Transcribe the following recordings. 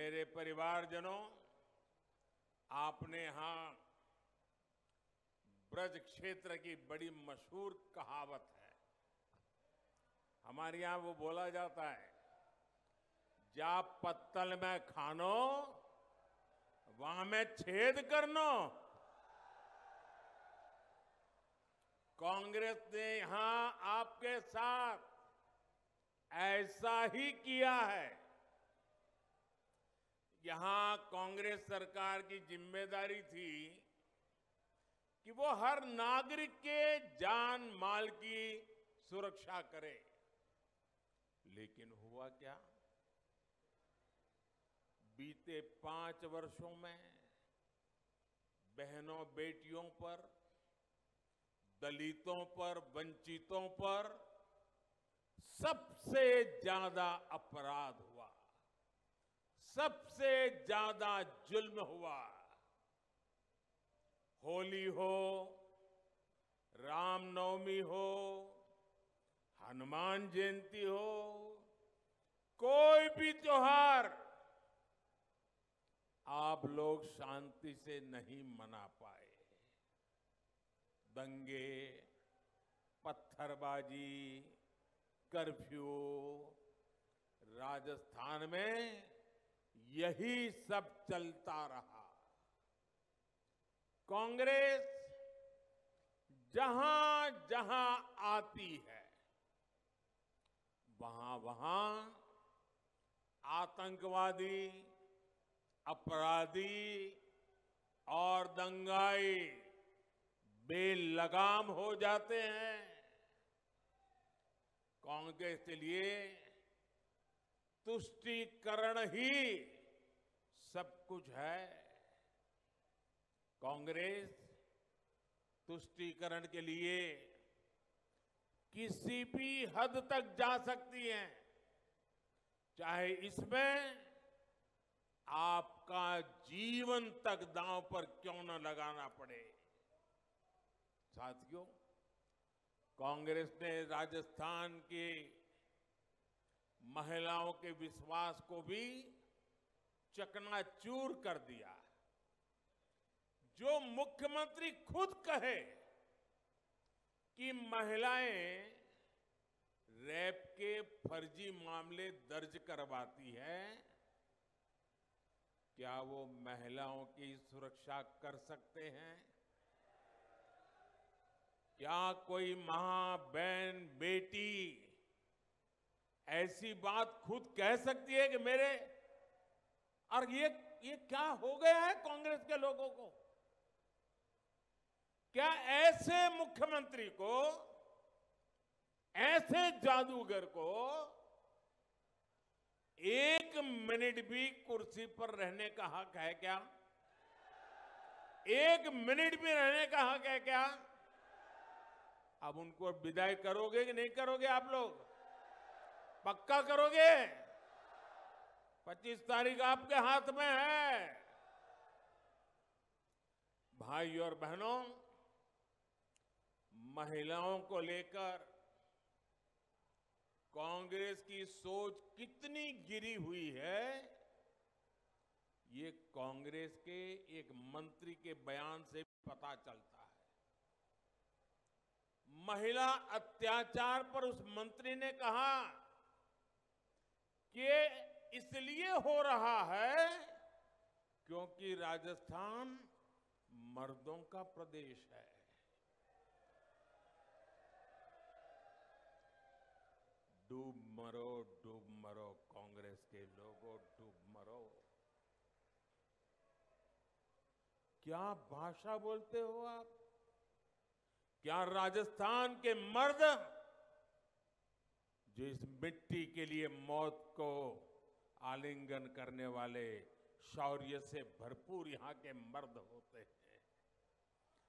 मेरे परिवारजनों, आपने यहाँ ब्रज क्षेत्र की बड़ी मशहूर कहावत है। हमारे यहाँ वो बोला जाता है, जा पत्तल में खानो, वहाँ में छेद करनो। कांग्रेस ने यहाँ आपके साथ ऐसा ही किया है। यहाँ कांग्रेस सरकार की ज़िम्मेदारी थी कि वो हर नागरिक के जान माल की सुरक्षा करे। लेकिन हुआ क्या? बीते पाँच वर्षों में बहनों बेटियों पर, दलितों पर, वंचितों पर सबसे ज़्यादा अपराध सबसे ज़्यादा जुल्म हुआ। होली हो, रामनवमी हो, हनुमान जयंती हो, कोई भी त्योहार आप लोग शांति से नहीं मना पाए। दंगे, पत्थरबाजी, कर्फ्यू, राजस्थान में यही सब चलता रहा। कांग्रेस जहाँ जहाँ आती है वहाँ वहाँ आतंकवादी, अपराधी और दंगाई बेलगाम हो जाते हैं। कांग्रेस के लिए तुष्टीकरण ही सब कुछ है। कांग्रेस, तुष्टीकरण के लिए किसी भी हद तक जा सकती है। चाहे इसमें आपका जीवन तक दांव पर क्यों न लगाना पड़े। साथियों, कांग्रेस ने राजस्थान की महिलाओं के विश्वास को भी चकनाचूर कर दिया। जो मुख्यमंत्री खुद कहे कि महिलाएँ रैप के फर्जी मामले दर्ज करवाती है, क्या वो महिलाओं की सुरक्षा कर सकते हैं? क्या कोई माँ, बहन, बेटी ऐसी बात खुद कह सकती है कि मेरे और ये ये क्या हो गया है कांग्रेस के लोगों को? क्या ऐसे मुख्यमंत्री को, ऐसे जादूगर को एक मिनट भी कुर्सी पर रहने का हक है क्या? एक मिनट भी रहने का हक है क्या? अब उनको विदाई करोगे कि नहीं करोगे आप लोग? पक्का करोगे? 25 तारीख आपके हाथ में है। भाई और बहनों, महिलाओं को लेकर कांग्रेस की सोच कितनी गिरी हुई है, ये कांग्रेस के एक मंत्री के बयान से पता चलता है। महिला अत्याचार पर उस मंत्री ने कहा कि इसलिए हो रहा है क्योंकि राजस्थान मर्दों का प्रदेश है। डूब मरो डूब मरो, कांग्रेस के लोगों, डूब मरो। क्या भाषा बोलते हो आप? क्या राजस्थान के मर्द जो इस मिट्टी के लिए मौत को आलिंगन करने वाले शौर्य से भरपूर यहाँ के मर्द होते हैं।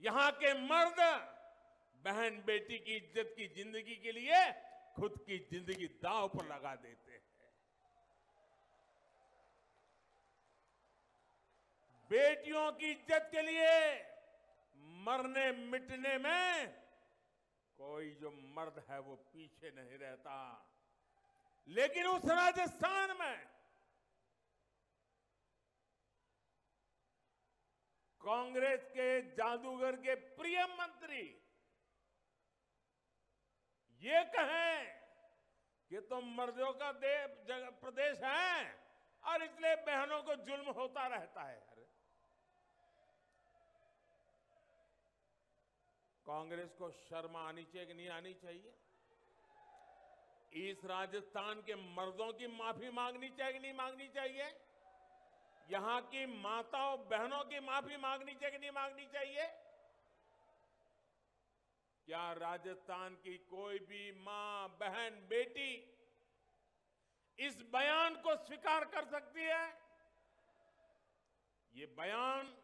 यहाँ के मर्द बहन बेटी की इज़्ज़त की ज़िंदगी के लिए खुद की ज़िंदगी दांव पर लगा देते हैं। बेटियों की इज़्ज़त के लिए मरने मिटने में कोई जो मर्द है वो पीछे नहीं रहता। लेकिन उस राजस्थान में कांग्रेस के जादूगर के प्रिय मंत्री। ये कहें कि तो मर्दों का देव प्रदेश है और इसलिए बहनों को जुल्म होता रहता है। अरे। कांग्रेस को शर्म आनी चाहिए कि नहीं आनी चाहिए? इस राजस्थान के मर्दों की माफ़ी मांगनी चाहिए कि नहीं मांगनी चाहिए? यहाँ की माताओं, बहनों की माफ़ी मांगनी चाहिए नहीं मांगनी चाहिए? क्या राजस्थान की कोई भी माँ, बहन, बेटी इस बयान को स्वीकार कर सकती है? ये बयान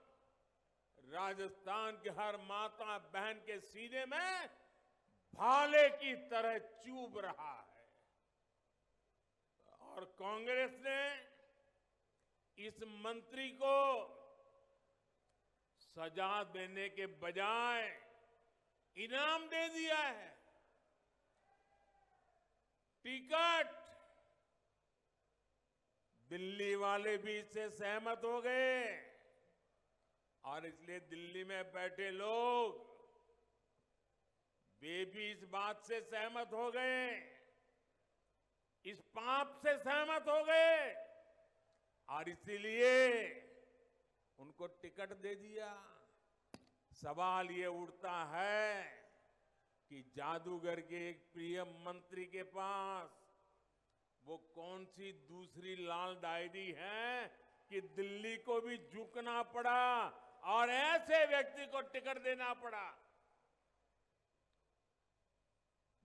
राजस्थान की हर माता, बहन के सीने में भाले की तरह चूब रहा है। और कांग्रेस ने इस मंत्री को सजा देने के बजाय इनाम दे दिया है। टिकट। दिल्ली वाले भी इससे सहमत हो गए और इसलिए दिल्ली में बैठे लोग वे भी इस बात से सहमत हो गए, इस पाप से सहमत हो गए। और इसीलिए उनको टिकट दे दिया। सवाल ये उठता है कि जादूगर के एक प्रिय मंत्री के पास वो कौन सी दूसरी लाल डायरी है कि दिल्ली को भी झुकना पड़ा और ऐसे व्यक्ति को टिकट देना पड़ा?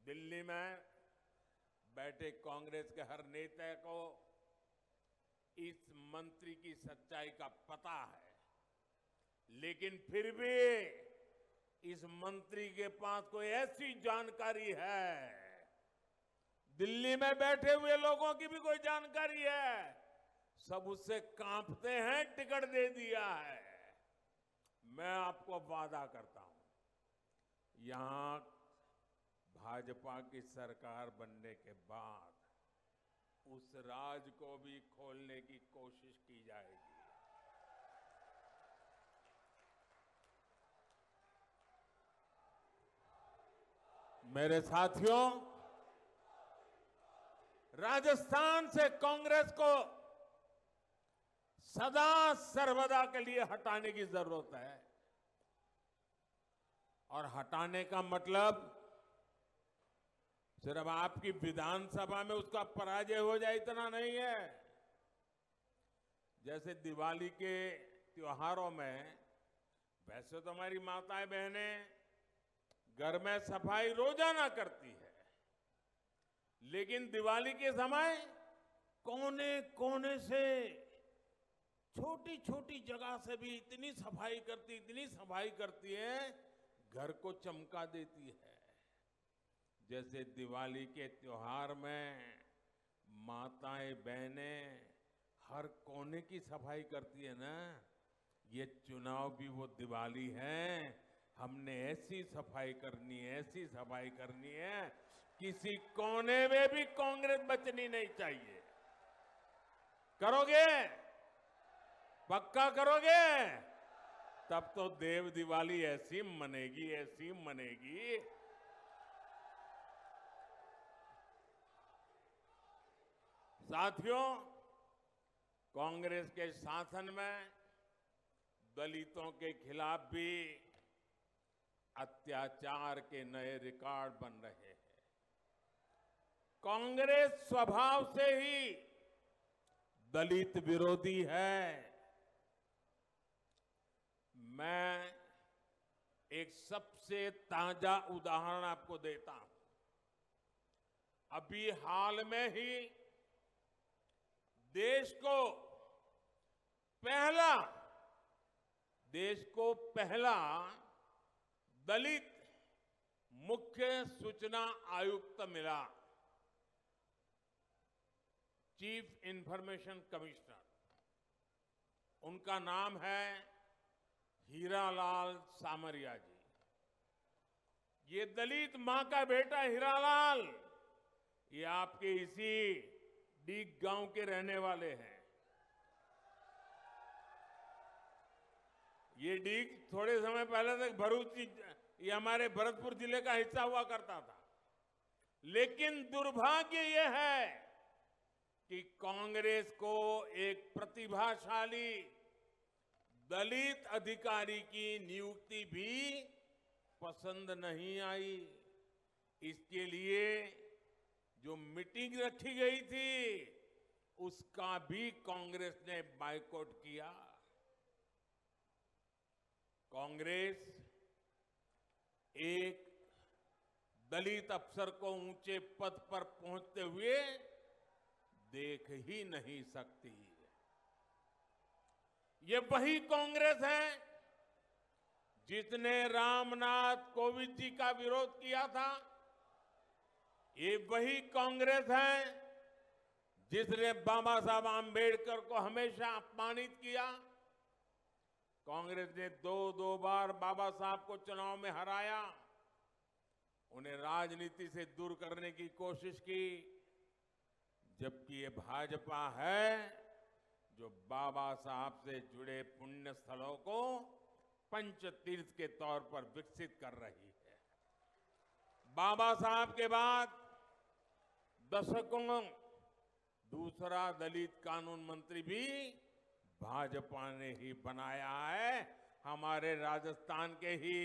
दिल्ली में बैठे कांग्रेस के हर नेता को इस मंत्री की सच्चाई का पता है। लेकिन फिर भी इस मंत्री के पास कोई ऐसी जानकारी है? दिल्ली में बैठे हुए लोगों की भी कोई जानकारी है? सब उससे कांपते हैं, टिकट दे दिया है। मैं आपको वादा करता हूँ, यहाँ भाजपा की सरकार बनने के बाद उस राज को भी खोलने की कोशिश की जाएगी। मेरे साथियों, राजस्थान से कांग्रेस को सदा सर्वदा के लिए हटाने की ज़रूरत है। और हटाने का मतलब सिर्फ़ आपकी विधानसभा में उसका पराजय हो जाए इतना नहीं है। जैसे दिवाली के त्योहारों में, वैसे तो हमारी माताएँ बहनें घर में सफ़ाई रोज़ाना करती है। लेकिन दिवाली के समय कोने कोने से छोटी छोटी जगह से भी इतनी सफ़ाई करती, इतनी सफ़ाई करती है, घर को चमका देती है। जैसे दिवाली के त्योहार में माताएँ, बहनें हर कोने की सफ़ाई करती है ना? ये चुनाव भी वो दिवाली है। हमने ऐसी सफ़ाई करनी है, ऐसी सफ़ाई करनी है। किसी कोने में भी कांग्रेस बचनी नहीं चाहिए। करोगे? पक्का करोगे? तब तो देव दिवाली ऐसी मनेगी ऐसी मनेगी। साथियों, कांग्रेस के शासन में दलितों के खिलाफ भी अत्याचार के नए रिकॉर्ड बन रहे हैं। कांग्रेस स्वभाव से ही दलित विरोधी है। मैं एक सबसे ताज़ा उदाहरण आपको देता हूँ। अभी हाल में ही देश को पहला, देश को पहला दलित मुख्य सूचना आयुक्त मिला, चीफ इंफॉर्मेशन कमिश्नर। उनका नाम है हीरालाल सामरिया जी। ये दलित माँ का बेटा हीरालाल, ये आपके इसी डीग गाँव के रहने वाले हैं। ये डीग थोड़े समय पहले तक भरूच ये हमारे भरतपुर ज़िले का हिस्सा हुआ करता था। लेकिन दुर्भाग्य ये है कि कांग्रेस को एक प्रतिभाशाली दलित अधिकारी की नियुक्ति भी पसंद नहीं आई। इसके लिए जो मीटिंग रखी गई थी, उसका भी कांग्रेस ने बायकॉट किया। कांग्रेस एक दलित अफसर को ऊँचे पद पर पहुँचते हुए देख ही नहीं सकती ये वही कांग्रेस है जिसने रामनाथ कोविंद जी का विरोध किया था। ये वही कांग्रेस है जिसने बाबा साहब आम्बेडकर को हमेशा अपमानित किया। कांग्रेस ने दो दो बार बाबा साहब को चुनाव में हराया। उन्हें राजनीति से दूर करने की कोशिश की, जबकि ये भाजपा है जो बाबा साहब से जुड़े पुण्य स्थलों को पंच तीर्थ के तौर पर विकसित कर रही है। बाबा साहब के बाद दशकों दूसरा दलित कानून मंत्री भी भाजपा ने ही बनाया है। हमारे राजस्थान के ही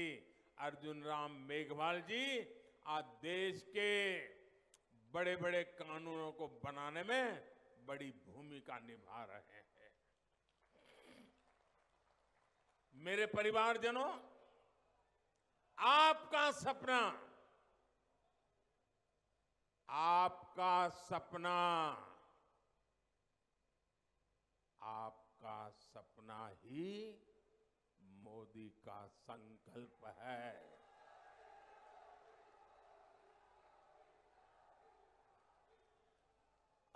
अर्जुन राम मेघवाल जी, आज देश के बड़े बड़े कानूनों को बनाने में बड़ी भूमिका निभा रहे हैं। मेरे परिवारजनों, आपका सपना आपका सपना। आपका सपना ही मोदी का संकल्प है।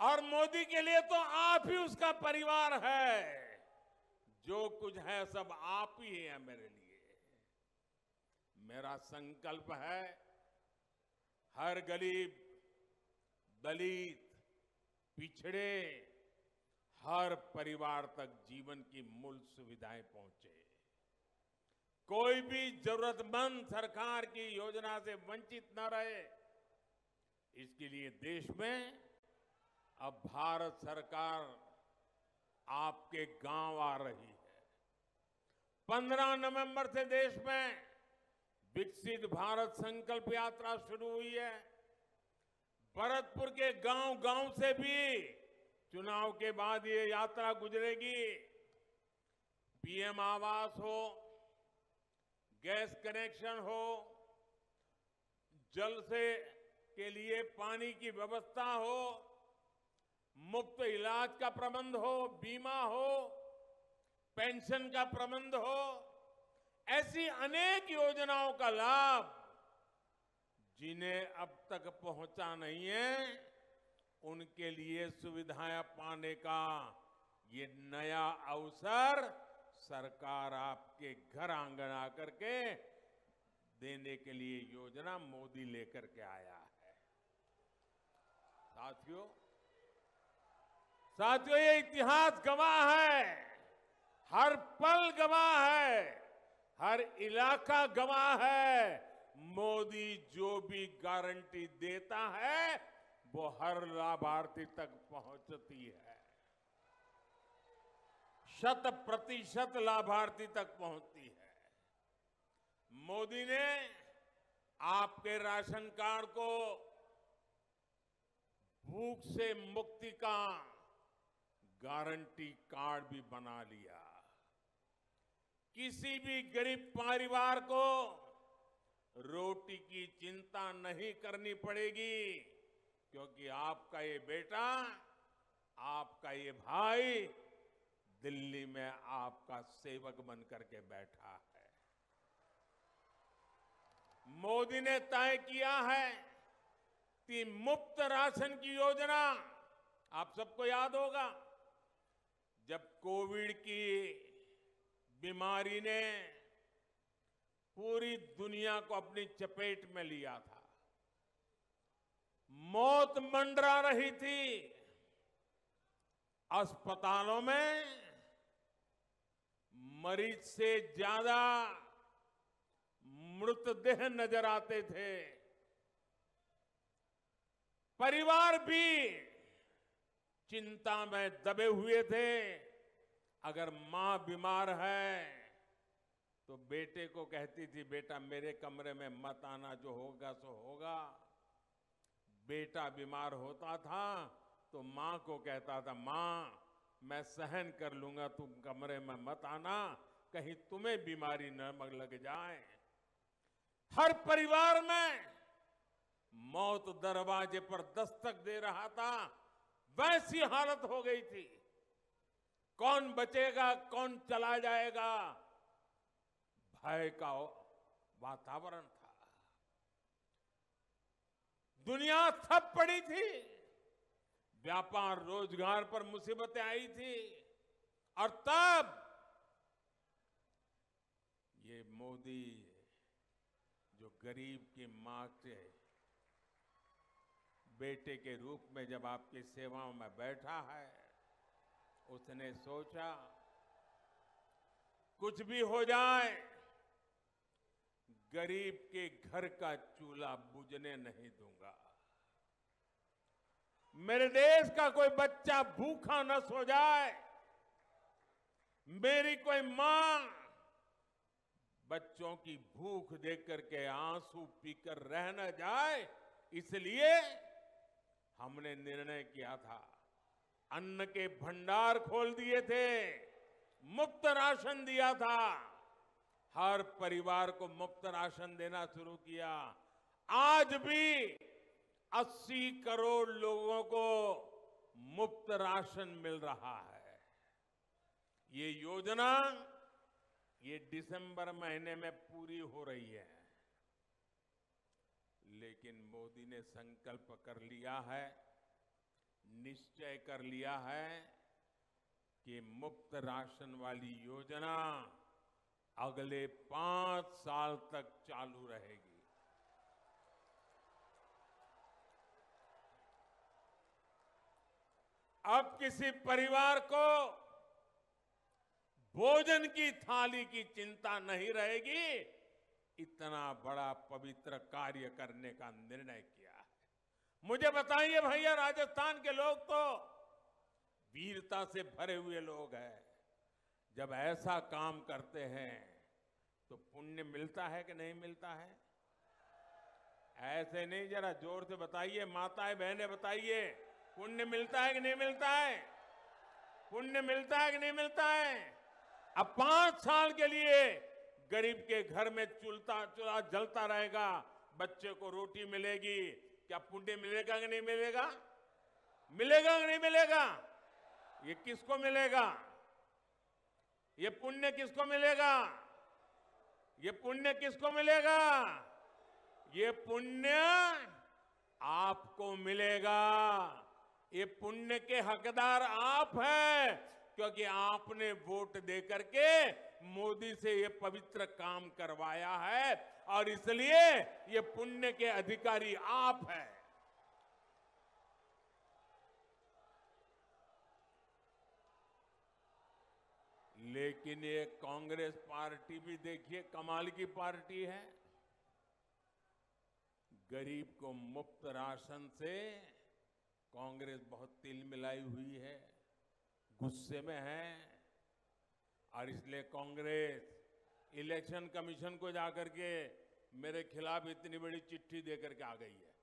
और मोदी के लिए तो आप ही उसका परिवार है। जो कुछ है सब आप ही है मेरे लिए। मेरा संकल्प है, हर गरीब दलित, पिछड़े, हर परिवार तक जीवन की मूल सुविधाएँ पहुँचे। कोई भी जरूरतमंद सरकार की योजना से वंचित न रहे। इसके लिए देश में अब भारत सरकार आपके गाँव आ रही है। 15 नवंबर से देश में विकसित भारत संकल्प यात्रा शुरू हुई है। भरतपुर के गाँव गाँव से भी चुनाव के बाद ये यात्रा गुजरेगी। पीएम आवास हो, गैस कनेक्शन हो, जल से के लिए पानी की व्यवस्था हो, मुफ़्त इलाज का प्रबंध हो, बीमा हो, पेंशन का प्रबंध हो, ऐसी अनेक योजनाओं का लाभ जिन्हें अब तक पहुँचा नहीं है, उनके लिए सुविधाएँ पाने का ये नया अवसर सरकार आपके घर आँगन आकर के देने के लिए योजना मोदी लेकर के आया है। साथियों साथियों, ये इतिहास गवाह है। हर पल गवाह है। हर इलाका गवाह है। मोदी जो भी गारंटी देता है, वो हर लाभार्थी तक पहुँचती है। शत प्रतिशत लाभार्थी तक पहुँचती है। मोदी ने आपके राशन कार्ड को भूख से मुक्ति का गारंटी कार्ड भी बना लिया। किसी भी गरीब परिवार को रोटी की चिंता नहीं करनी पड़ेगी, क्योंकि आपका ये बेटा, आपका ये भाई दिल्ली में आपका सेवक बन करके बैठा है। मोदी ने तय किया है कि मुफ़्त राशन की योजना, आप सबको याद होगा, जब कोविड की बीमारी ने पूरी दुनिया को अपनी चपेट में लिया था। मौत मंडरा रही थी। अस्पतालों में मरीज़ से ज़्यादा मृतदेह नज़र आते थे। परिवार भी चिंता में दबे हुए थे। अगर माँ बीमार है तो बेटे को कहती थी, बेटा, मेरे कमरे में मत आना, जो होगा सो होगा। बेटा बीमार होता था तो माँ को कहता था, माँ, मैं सहन कर लूँगा, तुम कमरे में मत आना, कहीं तुम्हें बीमारी न लग जाए। हर परिवार में मौत दरवाजे पर दस्तक दे रहा था, वैसी हालत हो गई थी। कौन बचेगा, कौन चला जाएगा? भय का वातावरण था। दुनिया थप पड़ी थी। व्यापार रोज़गार पर मुसीबतें आई थी। और तब ये मोदी जो गरीब की माँ के बेटे के रूप में जब आपकी सेवाओं में बैठा है, उसने सोचा, कुछ भी हो जाए गरीब के घर का चूल्हा बुझने नहीं दूँगा। मेरे देश का कोई बच्चा भूखा न सो जाए। मेरी कोई माँ बच्चों की भूख देख करके आँसू पीकर रह न जाए, इसलिए हमने निर्णय किया था। अन्न के भंडार खोल दिए थे, मुफ़्त राशन दिया था। हर परिवार को मुफ़्त राशन देना शुरू किया। आज भी 80 करोड़ लोगों को मुफ़्त राशन मिल रहा है। ये योजना ये दिसंबर महीने में पूरी हो रही है। लेकिन मोदी ने संकल्प कर लिया है, निश्चय कर लिया है कि मुफ़्त राशन वाली योजना अगले पाँच साल तक चालू रहेगी। अब किसी परिवार को भोजन की थाली की चिंता नहीं रहेगी, इतना बड़ा पवित्र कार्य करने का निर्णय किया। है मुझे बताइए भैया, राजस्थान के लोग तो वीरता से भरे हुए लोग हैं। जब ऐसा काम करते हैं तो पुण्य मिलता है कि नहीं मिलता है? ऐसे नहीं, जरा ज़ोर से बताइए, माताएँ, बहनें, बताइए, पुण्य मिलता है कि नहीं मिलता है? पुण्य मिलता है कि नहीं मिलता है? अब पाँच साल के लिए गरीब के घर में चूल्हा चूल्हा जलता रहेगा, बच्चे को रोटी मिलेगी, क्या पुण्य मिलेगा कि नहीं मिलेगा? मिलेगा कि नहीं मिलेगा? ये किसको मिलेगा? ये पुण्य किसको मिलेगा? ये पुण्य किसको मिलेगा? ये पुण्य आपको मिलेगा। ये पुण्य के हकदार आप हैं, क्योंकि आपने वोट दे करके मोदी से ये पवित्र काम करवाया है, और इसलिए ये पुण्य के अधिकारी आप हैं। लेकिन ये कांग्रेस पार्टी भी देखिए, कमाल की पार्टी है। गरीब को मुफ़्त राशन से कांग्रेस बहुत तिल मिलाई हुई है। गुस्से में है। और इसलिए कांग्रेस इलेक्शन कमीशन को जाकर के मेरे खिलाफ इतनी बड़ी चिट्ठी देकर के आ गई है।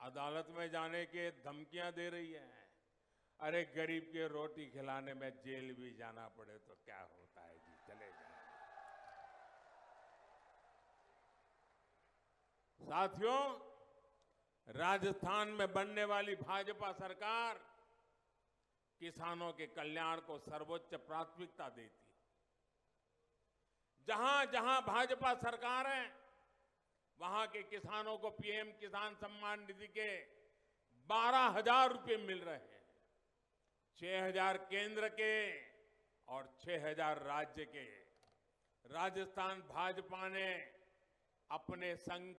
अदालत में जाने के धमकियाँ दे रही है। अरे गरीब के रोटी खिलाने में जेल भी जाना पड़े तो क्या होता है जी, चले जाए साथियों, राजस्थान में बनने वाली भाजपा सरकार किसानों के कल्याण को सर्वोच्च प्राथमिकता देती जहाँ जहाँ भाजपा सरकार है, वहाँ के किसानों को पीएम किसान सम्मान निधि के बारह हज़ार रुपये मिल रहे हैं। छह हज़ार केंद्र के और छह हज़ार राज्य के। राजस्थान भाजपा ने अपने संग